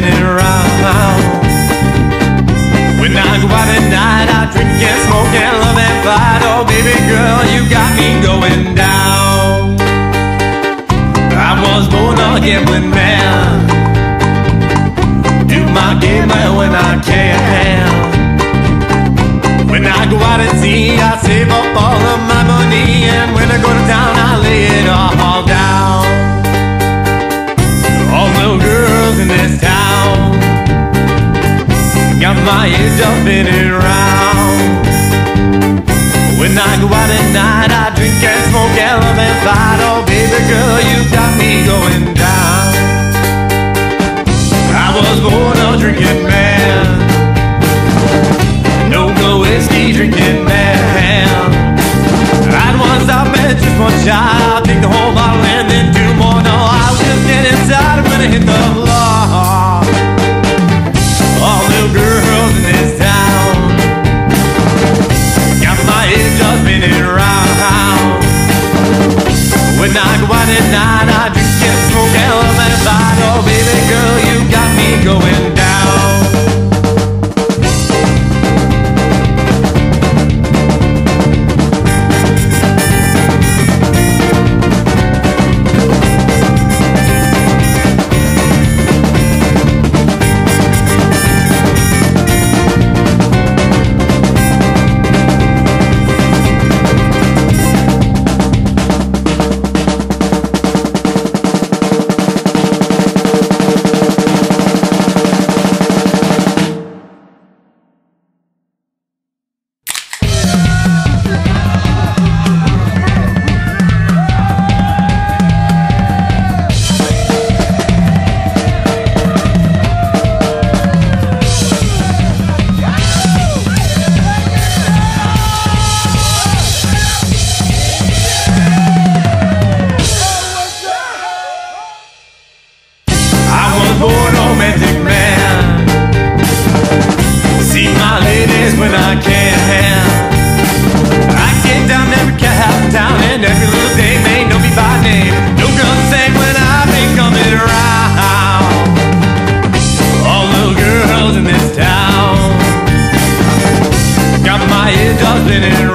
spinning round. When I go out at night, I drink and smoke and love and fight. Oh, baby girl, you got me going down. I was born a gambling man. Do my game my head jumping around. When I go out at night, I drink and smoke love and fight. Oh, baby girl, you got me going down. I was born a drinking man, no go whiskey drinking When I go out at night, I drink and smoke fight. Oh, baby girl, you got me going when I can. I get down every cat town and every little dame they know me by name. No guns say when I be coming around. All the girls in this town got my head just spinning.